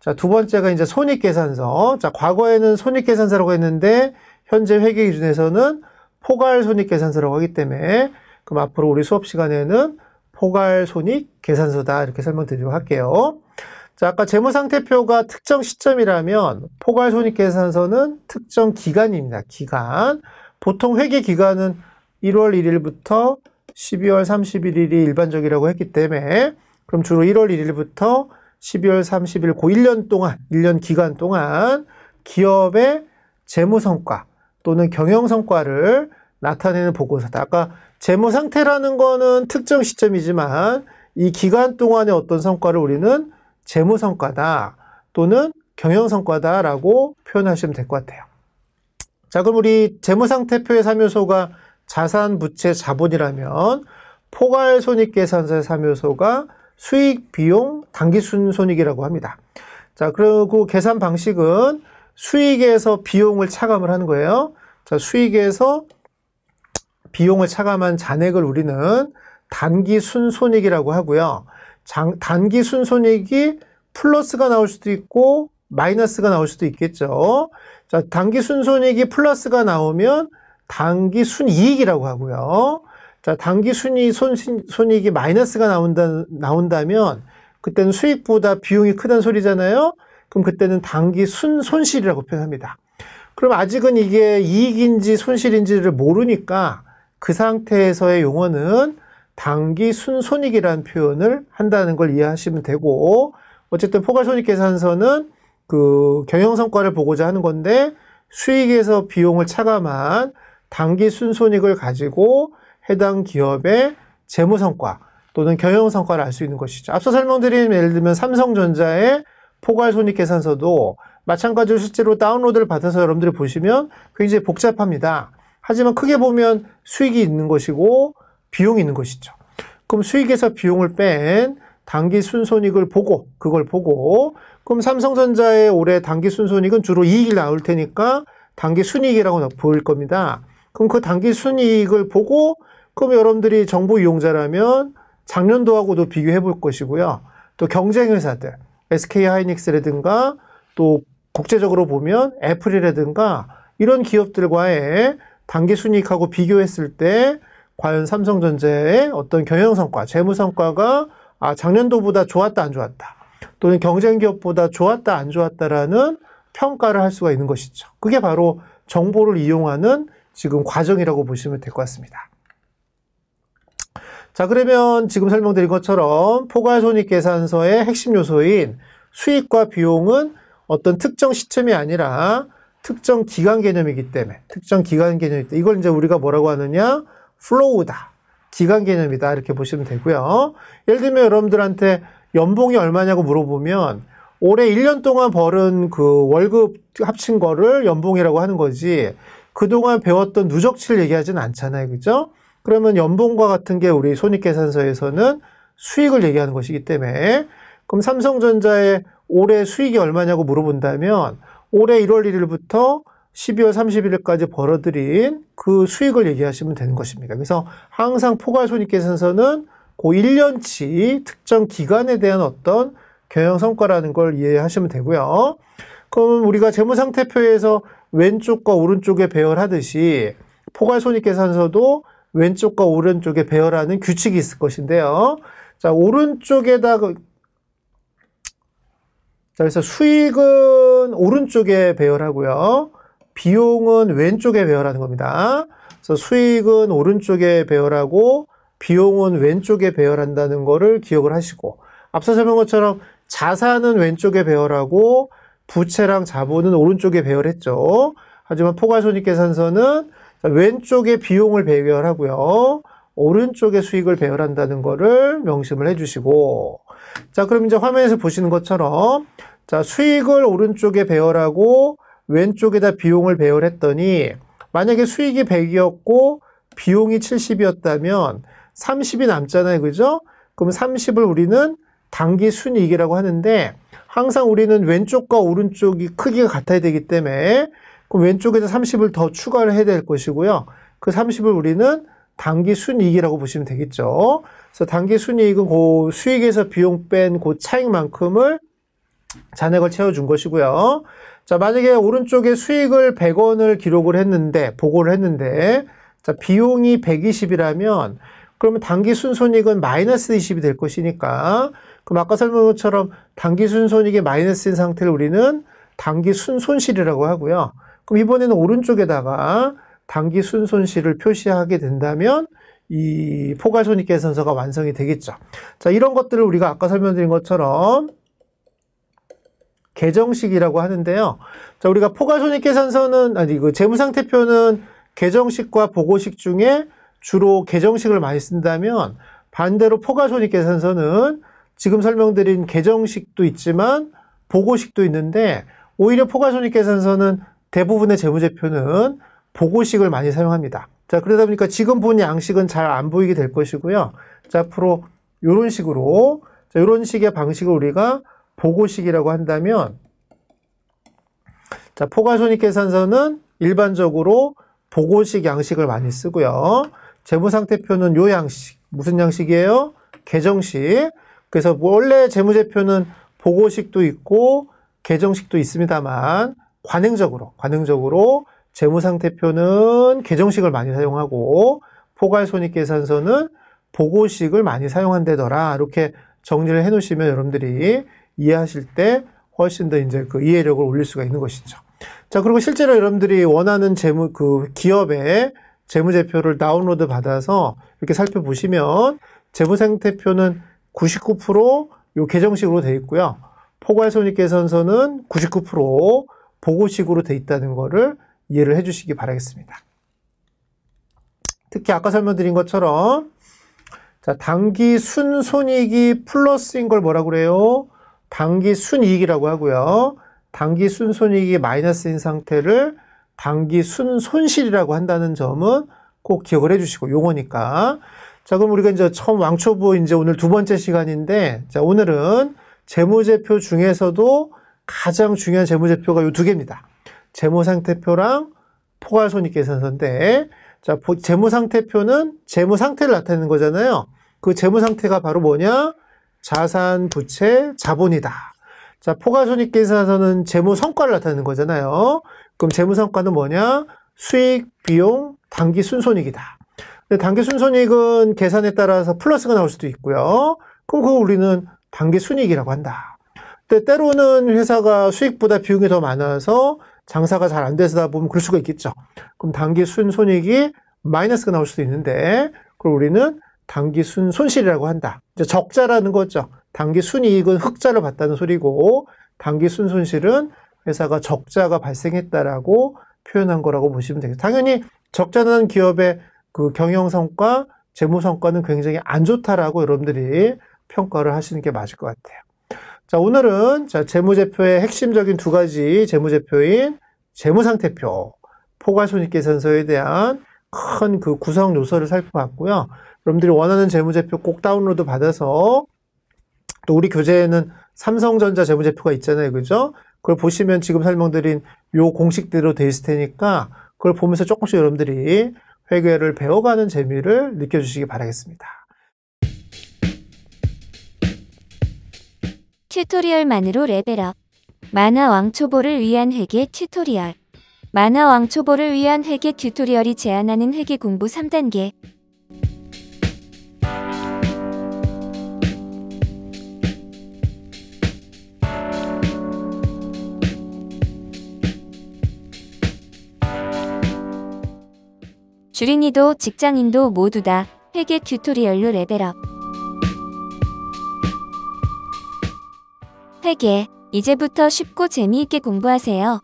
자, 두 번째가 이제 손익계산서. 자, 과거에는 손익계산서라고 했는데 현재 회계 기준에서는 포괄 손익계산서라고 하기 때문에 그럼 앞으로 우리 수업 시간에는 포괄 손익계산서다 이렇게 설명드리도록 할게요. 자, 아까 재무상태표가 특정 시점이라면 포괄 손익계산서는 특정 기간입니다. 기간. 보통 회계 기간은 1월 1일부터 12월 31일이 일반적이라고 했기 때문에 그럼 주로 1월 1일부터 12월 30일 고 1년 동안, 1년 기간 동안 기업의 재무 성과 또는 경영 성과를 나타내는 보고서다. 아까 재무 상태라는 거는 특정 시점이지만 이 기간 동안의 어떤 성과를 우리는 재무 성과다 또는 경영 성과다라고 표현하시면 될 것 같아요. 자, 그럼 우리 재무 상태표의 3요소가 자산, 부채, 자본이라면 포괄 손익 계산서의 3요소가 수익, 비용, 단기순 손익이라고 합니다. 자, 그리고 계산 방식은 수익에서 비용을 차감을 하는 거예요. 자, 수익에서 비용을 차감한 잔액을 우리는 단기 순손익이라고 하고요. 장, 단기 순손익이 플러스가 나올 수도 있고 마이너스가 나올 수도 있겠죠. 자, 단기 순손익이 플러스가 나오면 단기 순이익이라고 하고요. 자, 단기 순이 손, 손익이 마이너스가 나온다, 나온다면 그때는 수익보다 비용이 크다는 소리잖아요. 그럼 그때는 단기 순 손실이라고 표현합니다. 그럼 아직은 이게 이익인지 손실인지를 모르니까 그 상태에서의 용어는 단기 순손익이라는 표현을 한다는 걸 이해하시면 되고 어쨌든 포괄손익계산서는 그 경영성과를 보고자 하는 건데 수익에서 비용을 차감한 단기 순손익을 가지고 해당 기업의 재무 성과 또는 경영 성과를 알 수 있는 것이죠. 앞서 설명드린 예를 들면 삼성전자의 포괄 손익 계산서도 마찬가지로 실제로 다운로드를 받아서 여러분들이 보시면 굉장히 복잡합니다. 하지만 크게 보면 수익이 있는 것이고 비용이 있는 것이죠. 그럼 수익에서 비용을 뺀 단기 순손익을 보고 그걸 보고 그럼 삼성전자의 올해 단기 순손익은 주로 이익이 나올 테니까 단기 순이익이라고 보일 겁니다. 그럼 그 단기 순이익을 보고 그럼 여러분들이 정보 이용자라면 작년도하고도 비교해 볼 것이고요. 또 경쟁 회사들, SK 하이닉스라든가 또 국제적으로 보면 애플이라든가 이런 기업들과의 단기 순이익하고 비교했을 때 과연 삼성전자의 어떤 경영 성과, 재무 성과가 아, 작년도보다 좋았다, 안 좋았다. 또는 경쟁 기업보다 좋았다, 안 좋았다라는 평가를 할 수가 있는 것이죠. 그게 바로 정보를 이용하는 지금 과정이라고 보시면 될 것 같습니다. 자, 그러면 지금 설명드린 것처럼 포괄손익계산서의 핵심 요소인 수익과 비용은 어떤 특정 시점이 아니라 특정 기간 개념이기 때문에 특정 기간 개념이기 때문에 이걸 이제 우리가 뭐라고 하느냐 플로우다 기간 개념이다 이렇게 보시면 되고요. 예를 들면 여러분들한테 연봉이 얼마냐고 물어보면 올해 1년 동안 벌은 그 월급 합친 거를 연봉이라고 하는 거지 그동안 배웠던 누적치를 얘기하지는 않잖아요. 그죠? 그러면 연봉과 같은 게 우리 손익계산서에서는 수익을 얘기하는 것이기 때문에 그럼 삼성전자의 올해 수익이 얼마냐고 물어본다면 올해 1월 1일부터 12월 31일까지 벌어들인 그 수익을 얘기하시면 되는 것입니다. 그래서 항상 포괄 손익계산서는 그 1년치 특정 기간에 대한 어떤 경영 성과라는 걸 이해하시면 되고요. 그럼 우리가 재무상태표에서 왼쪽과 오른쪽에 배열하듯이 포괄 손익계산서도 왼쪽과 오른쪽에 배열하는 규칙이 있을 것인데요. 자, 오른쪽에다 그 자, 그래서 수익은 오른쪽에 배열하고요. 비용은 왼쪽에 배열하는 겁니다. 그래서 수익은 오른쪽에 배열하고 비용은 왼쪽에 배열한다는 것을 기억을 하시고 앞서 설명한 것처럼 자산은 왼쪽에 배열하고 부채랑 자본은 오른쪽에 배열했죠. 하지만 포괄손익계산서는 왼쪽에 비용을 배열하고요. 오른쪽에 수익을 배열한다는 것을 명심을 해주시고 자 그럼 이제 화면에서 보시는 것처럼 자 수익을 오른쪽에 배열하고 왼쪽에다 비용을 배열했더니 만약에 수익이 100이었고 비용이 70이었다면 30이 남잖아요. 그죠? 그럼 30을 우리는 단기 순이익이라고 하는데 항상 우리는 왼쪽과 오른쪽이 크기가 같아야 되기 때문에 그럼 왼쪽에서 30을 더 추가를 해야 될 것이고요. 그 30을 우리는 단기 순이익이라고 보시면 되겠죠. 그래서 단기 순이익은 그 수익에서 비용 뺀 그 차익만큼을 잔액을 채워준 것이고요. 자, 만약에 오른쪽에 수익을 100원을 기록을 했는데, 보고를 했는데, 자, 비용이 120이라면, 그러면 단기 순손익은 마이너스 20이 될 것이니까, 그럼 아까 설명한 것처럼 단기 순손익이 마이너스인 상태를 우리는 단기 순손실이라고 하고요. 그럼 이번에는 오른쪽에다가 단기 순손실을 표시하게 된다면, 이 포괄손익계산서가 완성이 되겠죠. 자, 이런 것들을 우리가 아까 설명드린 것처럼 계정식이라고 하는데요. 자, 우리가 포괄손익계산서는 아니 그 재무상태표는 계정식과 보고식 중에 주로 계정식을 많이 쓴다면 반대로 포괄손익계산서는 지금 설명드린 계정식도 있지만 보고식도 있는데 오히려 포괄손익계산서는 대부분의 재무제표는 보고식을 많이 사용합니다. 자, 그러다 보니까 지금 본 양식은 잘 안 보이게 될 것이고요. 자, 앞으로 이런 식으로 자, 이런 식의 방식을 우리가 보고식이라고 한다면 자, 포괄손익계산서는 일반적으로 보고식 양식을 많이 쓰고요. 재무상태표는 요 양식, 무슨 양식이에요? 계정식. 그래서 원래 재무제표는 보고식도 있고 계정식도 있습니다만 관행적으로, 관행적으로 재무상태표는 계정식을 많이 사용하고 포괄손익계산서는 보고식을 많이 사용한다더라. 이렇게 정리를 해 놓으시면 여러분들이 이해하실 때 훨씬 더 이제 그 이해력을 올릴 수가 있는 것이죠. 자, 그리고 실제로 여러분들이 원하는 재무, 그 기업의 재무제표를 다운로드 받아서 이렇게 살펴보시면 재무상태표는 99%요 계정식으로 되어 있고요. 포괄손익계산서는 99% 보고식으로 되어 있다는 것을 이해를 해 주시기 바라겠습니다. 특히 아까 설명드린 것처럼 자, 단기 순손익이 플러스인 걸 뭐라 그래요? 단기 순이익이라고 하고요. 단기 순손익이 마이너스인 상태를 단기 순손실이라고 한다는 점은 꼭 기억을 해주시고 요거니까 자 그럼 우리가 이제 처음 왕초보 이제 오늘 두 번째 시간인데 자 오늘은 재무제표 중에서도 가장 중요한 재무제표가 요두 개입니다. 재무상태표랑 포괄손익계산서인데 자 재무상태표는 재무상태를 나타내는 거잖아요. 그 재무상태가 바로 뭐냐? 자산, 부채, 자본이다. 자, 포괄손익계산서는 재무 성과를 나타내는 거잖아요. 그럼 재무 성과는 뭐냐? 수익, 비용, 단기 순손익이다. 근데 단기 순손익은 계산에 따라서 플러스가 나올 수도 있고요. 그럼 그거 우리는 단기 순이익이라고 한다. 근데 때로는 회사가 수익보다 비용이 더 많아서 장사가 잘안 돼서 보면 그럴 수가 있겠죠. 그럼 단기 순손익이 마이너스가 나올 수도 있는데, 그럼 우리는 단기 순 손실이라고 한다. 이제 적자라는 거죠. 단기 순이익은 흑자를 봤다는 소리고 단기 순 손실은 회사가 적자가 발생했다라고 표현한 거라고 보시면 되겠습니다. 당연히 적자는 기업의 그 경영 성과, 재무 성과는 굉장히 안 좋다라고 여러분들이 평가를 하시는 게 맞을 것 같아요. 자, 오늘은 자, 재무제표의 핵심적인 두 가지 재무제표인 재무상태표, 포괄손익계산서에 대한 큰 그 구성 요소를 살펴봤고요. 여러분들이 원하는 재무제표 꼭 다운로드 받아서 또 우리 교재에는 삼성전자 재무제표가 있잖아요. 그죠? 그걸 보시면 지금 설명드린 요 공식대로 돼 있을 테니까 그걸 보면서 조금씩 여러분들이 회계를 배워가는 재미를 느껴주시기 바라겠습니다. tutorial만으로 level up. 만화 왕초보를 위한 회계 tutorial. 만화 왕초보를 위한 회계 tutorial이 제안하는 회계 공부 3단계. 주린이도 직장인도 모두 다 회계 튜토리얼로 레벨업. 회계, 이제부터 쉽고 재미있게 공부하세요.